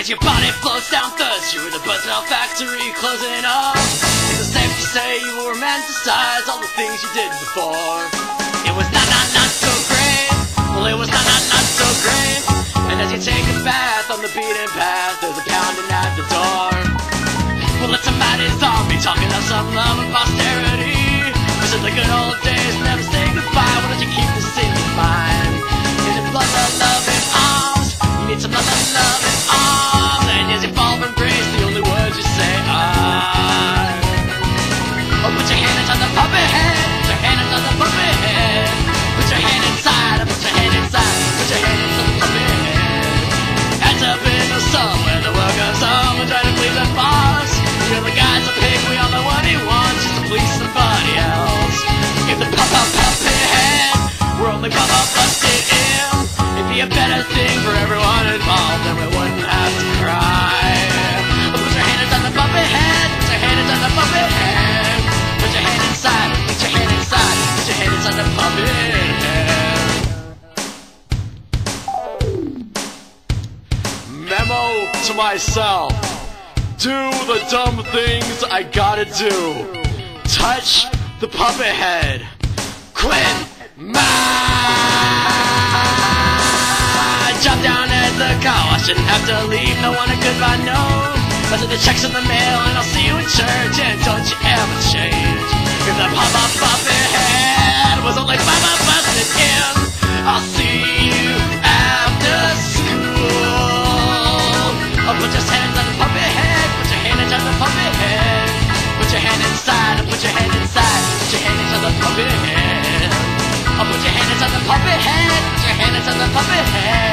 As your body flows down Third Street with the Buzzell factory closing up. Is it safe to say you will romanticize all the things you did before? It was not, not, not so great. Well, it was not, not, not so great. And as you take a bath on the beaten path, there's a pounding at the door. Well, it's a mighty zombie talking of some love and posterity. Was it the good old days? Never say goodbye. Why don't you keep the in mind? Is it blood, love, love, and arms? You need some love, love, for everyone involved. and we wouldn't have to cry. Put your hands on the puppet head. Put your hands on the puppet head. Put your hand inside. Put your hand inside. Put your hand inside the puppet head. Memo to myself. Do the dumb things I gotta do. Touch the puppet head. Quit my dropped down at the car I shouldn't have to leave, no one I could by no. But the check's in the mail and I'll see you in church And don't you ever change. If that pop-up puppet head was only five busted in I'll see you after school. I'll put your hands on the puppet head Put your hand inside the puppet head. Put your hand inside, put your hand inside Put your hand inside the puppet head. I'll put your hand inside the puppet head Put your hand inside the puppet head.